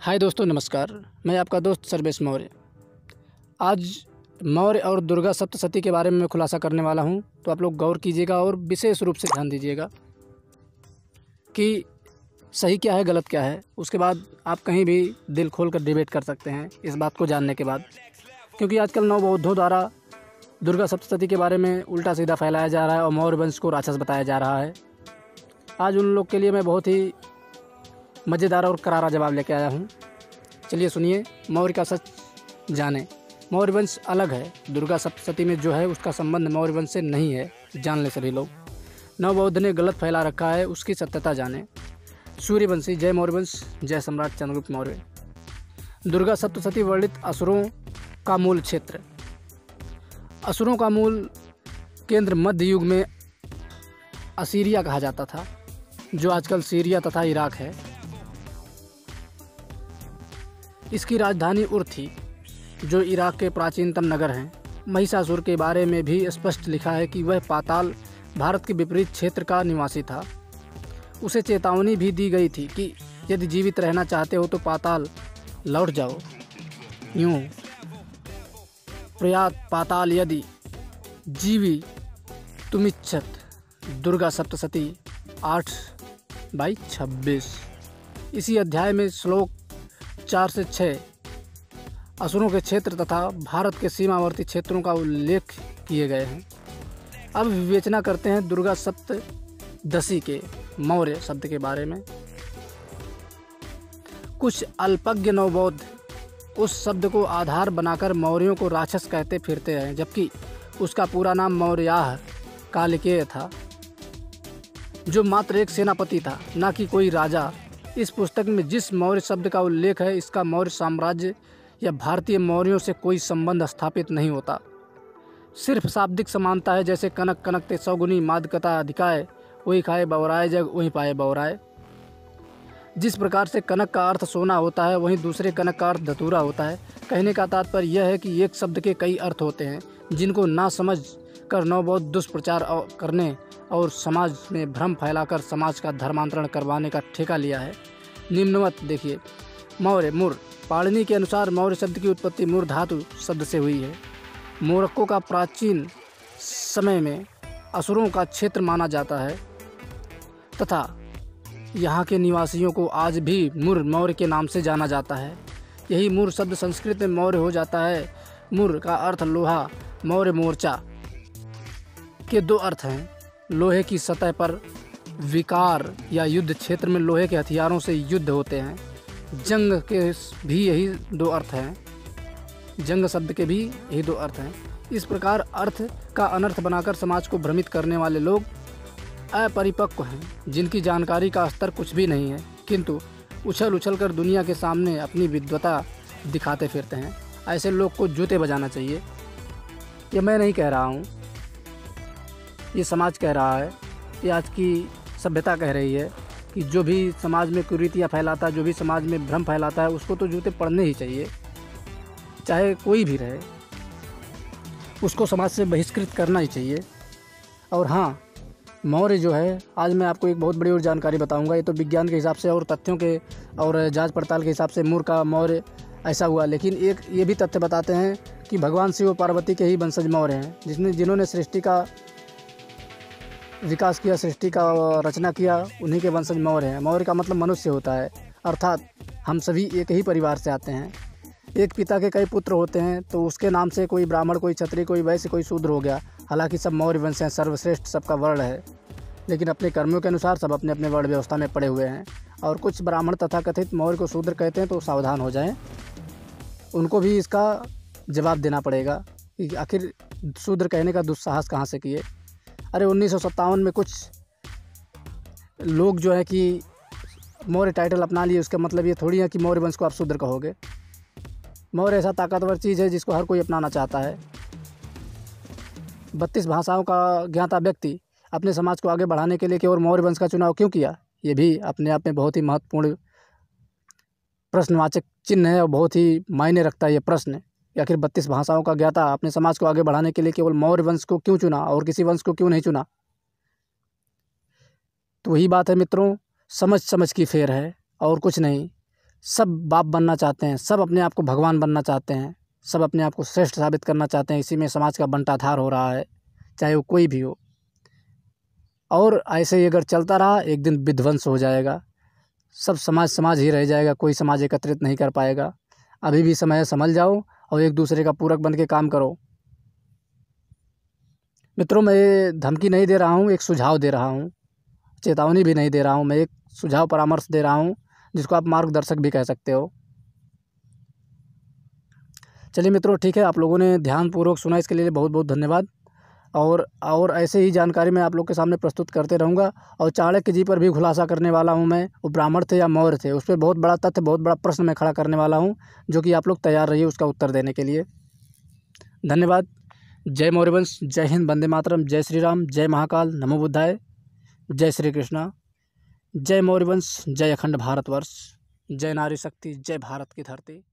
हाय दोस्तों, नमस्कार। मैं आपका दोस्त सर्वेश मौर्य। आज मौर्य और दुर्गा सप्तशती के बारे में मैं खुलासा करने वाला हूँ तो आप लोग गौर कीजिएगा और विशेष रूप से ध्यान दीजिएगा कि सही क्या है, गलत क्या है। उसके बाद आप कहीं भी दिल खोल कर डिबेट कर सकते हैं इस बात को जानने के बाद। क्योंकि आजकल नवबौद्धों द्वारा दुर्गा सप्तशती के बारे में उल्टा सीधा फैलाया जा रहा है और मौर्य वंश को राक्षस बताया जा रहा है। आज उन लोग के लिए मैं बहुत ही मज़ेदार और करारा जवाब लेके आया हूँ। चलिए सुनिए, मौर्य का सच जाने। मौर्य वंश अलग है। दुर्गा सप्तशती में जो है, उसका संबंध मौर्य वंश से नहीं है। जान ले सभी लोग। नवबौद्ध ने गलत फैला रखा है, उसकी सत्यता जाने। सूर्यवंशी, जय मौर्य वंश, जय सम्राट चंद्रगुप्त मौर्य। दुर्गा सप्तशती वर्णित असुरों का मूल क्षेत्र। असुरों का मूल केंद्र मध्य युग में असीरिया कहा जाता था, जो आजकल सीरिया तथा इराक है। इसकी राजधानी उर थी, जो इराक के प्राचीनतम नगर हैं। महिषासुर के बारे में भी स्पष्ट लिखा है कि वह पाताल, भारत के विपरीत क्षेत्र का निवासी था। उसे चेतावनी भी दी गई थी कि यदि जीवित रहना चाहते हो तो पाताल लौट जाओ। यूँ। प्रयात पाताल यदि जीवी तुमिच्छत दुर्गा सप्तशती आठ बाई छब्बीस। इसी अध्याय में श्लोक चार से छः असुरों के क्षेत्र तथा भारत के सीमावर्ती क्षेत्रों का उल्लेख किए गए हैं। अब विवेचना करते हैं दुर्गा सप्तदशी के मौर्य शब्द के बारे में। कुछ अल्पज्ञ नवबौद्ध उस शब्द को आधार बनाकर मौर्यों को राक्षस कहते फिरते हैं, जबकि उसका पूरा नाम मौर्याह कालिकेय था, जो मात्र एक सेनापति था, न कि कोई राजा। इस पुस्तक में जिस मौर्य शब्द का उल्लेख है, इसका मौर्य साम्राज्य या भारतीय मौर्यों से कोई संबंध स्थापित नहीं होता। सिर्फ़ शाब्दिक समानता है, जैसे कनक कनक ते सौगुनी मादकता अधिकाय वही खाए बवराए जग वही पाए बवराए जिस प्रकार से कनक का अर्थ सोना होता है, वहीं दूसरे कनक का अर्थ धतूरा होता है। कहने का तात्पर्य यह है कि एक शब्द के कई अर्थ होते हैं, जिनको ना समझ कर नवबौद्ध दुष्प्रचार करने और समाज में भ्रम फैलाकर समाज का धर्मांतरण करवाने का ठेका लिया है। निम्नवत देखिए। मौर्य, मुर। पाणिनि के अनुसार मौर्य शब्द की उत्पत्ति मूर धातु शब्द से हुई है। मोरक्को का प्राचीन समय में असुरों का क्षेत्र माना जाता है। तथा यहाँ के निवासियों को आज भी मुर मौर्य के नाम से जाना जाता है। यही मुर शब्द संस्कृत में मौर्य हो जाता है। मुर का अर्थ लोहा, मौर्य मोर्चा। के दो अर्थ हैं। लोहे की सतह पर विकार या युद्ध क्षेत्र में लोहे के हथियारों से युद्ध होते हैं। जंग के भी यही दो अर्थ हैं। जंग शब्द के भी यही दो अर्थ हैं। इस प्रकार अर्थ का अनर्थ बनाकर समाज को भ्रमित करने वाले लोग अपरिपक्व हैं, जिनकी जानकारी का स्तर कुछ भी नहीं है। किंतु उछल उछल कर दुनिया के सामने अपनी विद्वता दिखाते फिरते हैं। ऐसे लोग को जूते बजाना चाहिए। ये मैं नहीं कह रहा हूँ ये समाज कह रहा है, ये आज की सभ्यता कह रही है कि जो भी समाज में कुरीतियाँ फैलाता है, जो भी समाज में भ्रम फैलाता है, उसको तो जूते पड़ने ही चाहिए। चाहे कोई भी रहे, उसको समाज से बहिष्कृत करना ही चाहिए। और हाँ मौर्य जो है, आज मैं आपको एक बहुत बड़ी और जानकारी बताऊँगा। ये तो विज्ञान के हिसाब से और तथ्यों के और जाँच पड़ताल के हिसाब से मूर का मौर्य ऐसा हुआ। लेकिन एक, ये भी तथ्य बताते हैं कि भगवान शिव और पार्वती के ही वंशज मौर्य हैं, जिसने, जिन्होंने सृष्टि का विकास किया, सृष्टि का रचना किया, उन्हीं के वंशज मौर्य हैं। मौर्य का मतलब मनुष्य होता है, अर्थात हम सभी एक ही परिवार से आते हैं। एक पिता के कई पुत्र होते हैं तो उसके नाम से कोई ब्राह्मण, कोई क्षत्रिय, कोई वैश्य, कोई शूद्र हो गया। हालाँकि सब मौर्य वंश हैं, सर्वश्रेष्ठ सबका वर्ण है। लेकिन अपने कर्मियों के अनुसार सब अपने अपने वर्ण व्यवस्था में पड़े हुए हैं। और कुछ ब्राह्मण तथा कथित मौर्य को शूद्र कहते हैं तो सावधान हो जाएँ। उनको भी इसका जवाब देना पड़ेगा कि आखिर शूद्र कहने का दुस्साहस कहाँ से किए? अरे उन्नीस सौ सत्तावन में कुछ लोग जो है कि मौर्य टाइटल अपना लिए, उसका मतलब ये थोड़ी है कि मौर्य वंश को आप शूद्र कहोगे। मौर्य ऐसा ताकतवर चीज़ है जिसको हर कोई अपनाना चाहता है। बत्तीस भाषाओं का ज्ञाता व्यक्ति अपने समाज को आगे बढ़ाने के लिए केवल मौर्य वंश का चुनाव क्यों किया? ये भी अपने आप में बहुत ही महत्वपूर्ण प्रश्नवाचक चिन्ह है और बहुत ही मायने रखता है ये प्रश्न। कि आखिर बत्तीस भाषाओं का ज्ञाता अपने समाज को आगे बढ़ाने के लिए केवल मौर्य वंश को क्यों चुना और किसी वंश को क्यों नहीं चुना? तो वही बात है मित्रों समझ समझ की फेर है और कुछ नहीं। सब बाप बनना चाहते हैं, सब अपने आप को भगवान बनना चाहते हैं, सब अपने आप को श्रेष्ठ साबित करना चाहते हैं। इसी में समाज का बंटाधार हो रहा है, चाहे वो कोई भी हो। और ऐसे ही अगर चलता रहा, एक दिन विध्वंस हो जाएगा। सब समाज समाज ही रह जाएगा, कोई समाज एकत्रित नहीं कर पाएगा। अभी भी समय संभल जाओ। और एक दूसरे का पूरक बन के काम करो। मित्रों, मैं धमकी नहीं दे रहा हूँ, एक सुझाव दे रहा हूँ। चेतावनी भी नहीं दे रहा हूँ मैं, एक सुझाव परामर्श दे रहा हूँ, जिसको आप मार्गदर्शक भी कह सकते हो। चलिए मित्रों, ठीक है, आप लोगों ने ध्यानपूर्वक सुना, इसके लिए बहुत बहुत धन्यवाद। और और ऐसे ही जानकारी मैं आप लोग के सामने प्रस्तुत करते रहूँगा। और चाणक्य जी पर भी खुलासा करने वाला हूँ मैं। वो ब्राह्मण थे या मौर्य थे, उस पर बहुत बड़ा तथ्य, बहुत बड़ा प्रश्न मैं खड़ा करने वाला हूँ, जो कि आप लोग तैयार रहिए उसका उत्तर देने के लिए। धन्यवाद। जय मौर्यवंश जय हिंद। वंदे मातरम। जय श्री राम। जय महाकाल। नमो बुद्धाय। जय श्री कृष्णा। जय मौर्यवंश जय अखंड भारतवर्ष। जय नारी शक्ति। जय भारत की धरती।